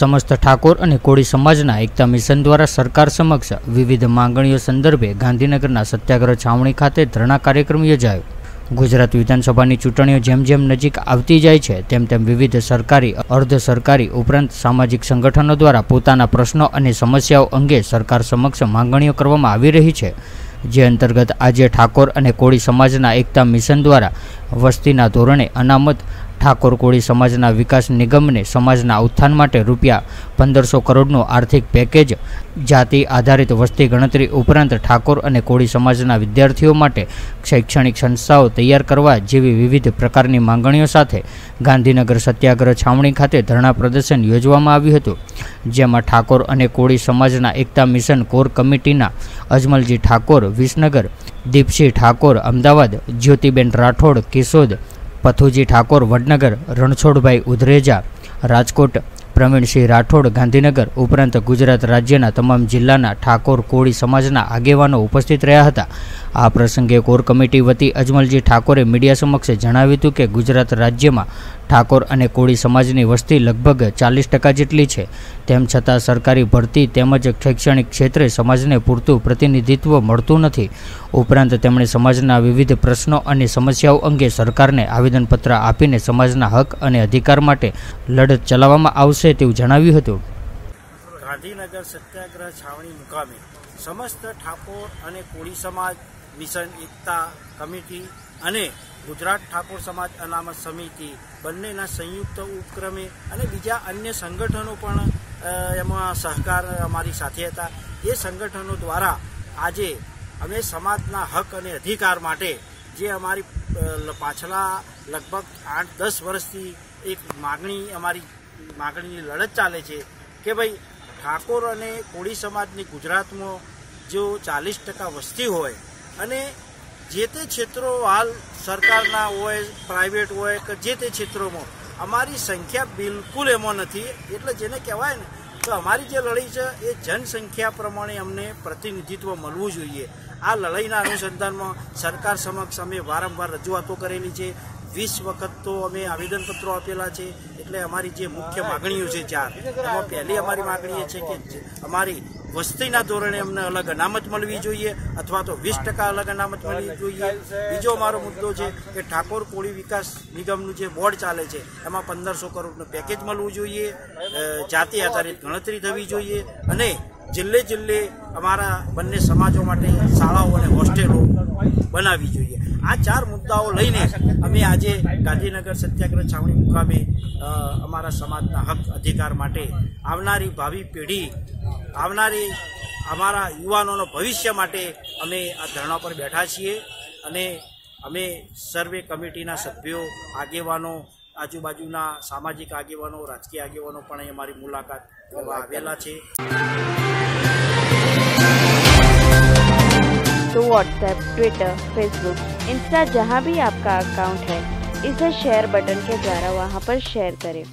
સમસ્ત ઠાકોર અને કોળી સમાજના એકતા મિશન દ્વારા સરકાર સમક્ષ વિવિધ માંગણીઓ સંદર્ભે ગાંધીનગરના સત્યાગ્રહ છાવણી ખાતે ધરણા કાર્યક્રમ યોજાયો. ગુજરાત વિધાનસભાની ચૂંટણીઓ જેમ જેમ નજીક આવતી જાય છે, તેમ તેમ વિવિધ સરકારી, અર્ધ સરકારી ઉપરાંત સામાજિક સંગઠનો દ્વારા પોતાના પ્રશ્નો અને સમસ્યાઓ અંગે સરકાર સમક્ષ માંગણીઓ કરવામાં આવી રહી છે. જે અંતર્ગત આજે ઠાકોર અને કોળી સમાજના એકતા મિશન દ્વારા વસ્તીના ધોરણે અનામત ઠાકોર કોળી સમાજના વિકાસ નિગમને સમાજના ઉત્થાન માટે રૂપિયા પંદરસો કરોડનું આર્થિક પેકેજ જાતિ આધારિત વસ્તી ગણતરી ઉપરાંત ઠાકોર અને કોળી સમાજના વિદ્યાર્થીઓ માટે શૈક્ષણિક સંસ્થાઓ તૈયાર કરવા જેવી વિવિધ પ્રકારની માંગણીઓ સાથે ગાંધીનગર સત્યાગ્રહ છાવણી ખાતે ધરણા પ્રદર્શન યોજવામાં આવ્યું હતું, જેમાં ઠાકોર અને કોળી સમાજના એકતા મિશન કોર કમિટીના અજમલજી ઠાકોર, વિસનગર, દીપસિંહ ઠાકોર, અમદાવાદ, જ્યોતિબેન રાઠોડ કિશોદ પથુજી ઠાકોર વડનગર રણછોડભાઈ ઉધરેજા રાજકોટ પ્રવીણસિંહ રાઠોડ ગાંધીનગર ઉપરાંત ગુજરાત રાજ્યના તમામ જિલ્લાના ઠાકોર કોળી સમાજના આગેવાનો ઉપસ્થિત રહ્યા હતા. આ પ્રસંગે કોર કમિટી વતી અજમલજી ઠાકોરે મીડિયા સમક્ષ જણાવ્યું હતું કે ગુજરાત રાજ્યમાં ઠાકોર અને કોળી સમાજની વસ્તી લગભગ ચાલીસ ટકા જેટલી છે. તેમ છતાં સરકારી ભરતી તેમજ શૈક્ષણિક ક્ષેત્રે સમાજને પૂરતું પ્રતિનિધિત્વ મળતું નથી. ઉપરાંત તેમણે સમાજના વિવિધ પ્રશ્નો અને સમસ્યાઓ અંગે સરકારને આવેદનપત્ર આપીને સમાજના હક અને અધિકાર માટે લડત ચલાવવામાં આવશે. તેવું જણાવ્યું હતું. ગાંધીનગર સત્યાગ્રહ છાવણી મુકામે સમસ્ત ઠાકોર અને કોળી સમાજ, મિશન એકતા કમિટી અને ગુજરાત ઠાકોર સમાજ અનામત સમિતિ બંનેના સંયુક્ત ઉપક્રમે અને બીજા અન્ય સંગઠનો પણ એમાં સહકાર અમારી સાથે હતા. એ સંગઠનો દ્વારા આજે અમે સમાજના હક અને અધિકાર માટે જે અમારી પાછલા લગભગ આઠ દસ વર્ષથી એક માગણી અમારી માગણીની લડત ચાલે છે કે ભાઈ ઠાકોર અને કોળી સમાજની ગુજરાતમાં જો ચાલીસ ટકા વસ્તી હોય અને જે તે ક્ષેત્રો હાલ સરકારના હોય પ્રાઇવેટ હોય કે જે તે ક્ષેત્રોમાં, અમારી સંખ્યા બિલકુલ એમાં નથી. એટલે જેને કહેવાય ને, તો અમારી જે લડાઈ છે એ જનસંખ્યા પ્રમાણે અમને પ્રતિનિધિત્વ મળવું જોઈએ. આ લડાઈના અનુસંધાનમાં સરકાર સમક્ષ અમે વારંવાર રજૂઆતો કરેલી છે. વીસ વખત તો અમે આવેદનપત્રો આપેલા છે. એટલે અમારી જે મુખ્ય માગણીઓ છે ચાર, એમાં પહેલી અમારી માગણી એ છે કે અમારી વસ્તીના ધોરણે અમને અલગ અનામત મળવી જોઈએ અથવા તો વીસ ટકા અલગ અનામત મળવી જોઈએ. બીજો અમારો મુદ્દો છે કે ઠાકોર કોળી વિકાસ નિગમનું જે બોર્ડ ચાલે છે, એમાં પંદરસો કરોડનું પેકેજ મળવું જોઈએ જાતિ આધારિત ગણતરી થવી જોઈએ અને જિલ્લે જિલ્લે અમારા બંને સમાજો માટે શાળાઓ અને હોસ્ટેલો બનાવવી જોઈએ. આ ચાર મુદ્દાઓ લઈને અમે આજે ગાંધીનગર સત્યાગ્રહ છાવણી મુકામે અમારા સમાજના હક અધિકાર માટે આવનારી ભાવિ પેઢી, આવનારી અમારા યુવાનોનો ભવિષ્ય માટે અમે આ ધરણા પર બેઠા છીએ અને અમે સર્વે કમિટીના સભ્યો, આગેવાનો, આજુબાજુના સામાજિક આગેવાનો, રાજકીય આગેવાનો પણ અહીં અમારી મુલાકાત કરવા આવેલા છે. व्हाट्सएप ट्विटर फेसबुक इंस्टा जहाँ भी आपका अकाउंट है इसे शेयर बटन के द्वारा वहाँ पर शेयर करें